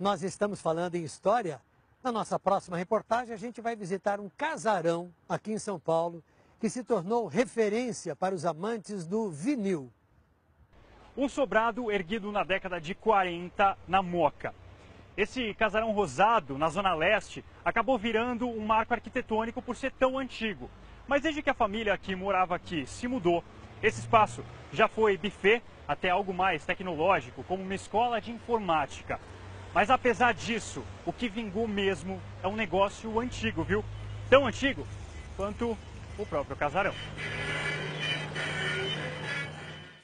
nós estamos falando em história, na nossa próxima reportagem a gente vai visitar um casarão aqui em São Paulo que se tornou referência para os amantes do vinil. Um sobrado erguido na década de 40 na Moca. Esse casarão rosado, na Zona Leste, acabou virando um marco arquitetônico por ser tão antigo. Mas desde que a família que morava aqui se mudou, esse espaço já foi buffet até algo mais tecnológico, como uma escola de informática. Mas apesar disso, o que vingou mesmo é um negócio antigo, viu? Tão antigo quanto o próprio casarão.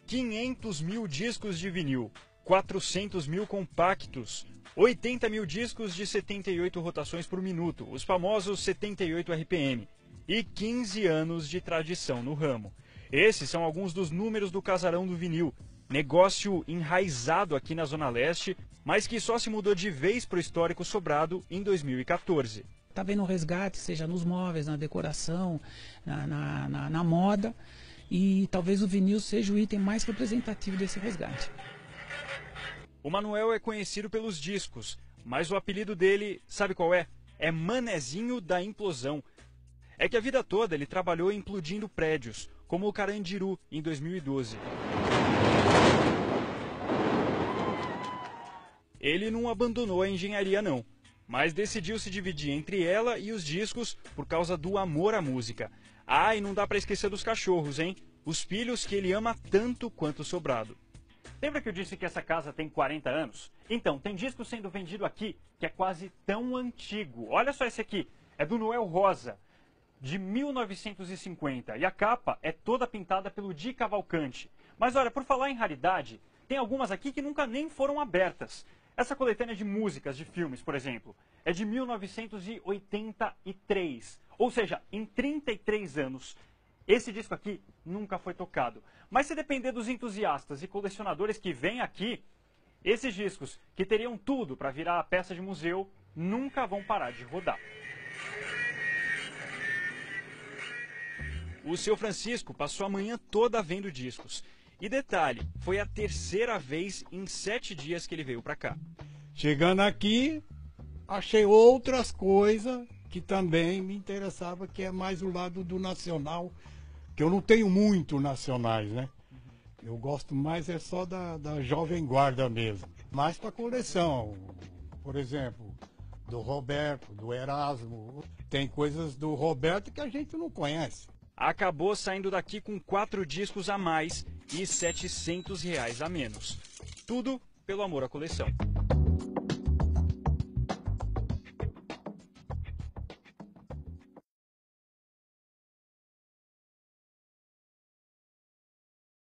500 mil discos de vinil, 400 mil compactos, 80 mil discos de 78 rotações por minuto, os famosos 78 RPM, e 15 anos de tradição no ramo. Esses são alguns dos números do Casarão do Vinil, negócio enraizado aqui na Zona Leste, mas que só se mudou de vez para o histórico sobrado em 2014. Está vendo um resgate, seja nos móveis, na decoração, na, na, na, na moda, e talvez o vinil seja o item mais representativo desse resgate. O Manuel é conhecido pelos discos, mas o apelido dele, sabe qual é? É Manezinho da Implosão. É que a vida toda ele trabalhou implodindo prédios, como o Carandiru em 2012. Ele não abandonou a engenharia não, mas decidiu se dividir entre ela e os discos por causa do amor à música. Ah, e não dá para esquecer dos cachorros, hein? Os filhos que ele ama tanto quanto o sobrado. Lembra que eu disse que essa casa tem 40 anos? Então, tem disco sendo vendido aqui que é quase tão antigo. Olha só esse aqui, é do Noel Rosa, de 1950. E a capa é toda pintada pelo Di Cavalcante. Mas olha, por falar em raridade, tem algumas aqui que nunca nem foram abertas. Essa coletânea de músicas de filmes, por exemplo, é de 1983. Ou seja, em 33 anos, esse disco aqui nunca foi tocado. Mas se depender dos entusiastas e colecionadores que vêm aqui, esses discos, que teriam tudo para virar peça de museu, nunca vão parar de rodar. O seu Francisco passou a manhã toda vendo discos. E detalhe, foi a terceira vez em sete dias que ele veio para cá. Chegando aqui, achei outras coisas que também me interessava, que é mais o lado do nacional, que eu não tenho muito nacionais, né? Eu gosto mais é só da, da Jovem Guarda mesmo. Mais para coleção, por exemplo, do Roberto, do Erasmo. Tem coisas do Roberto que a gente não conhece. Acabou saindo daqui com quatro discos a mais e 700 reais a menos. Tudo pelo amor à coleção.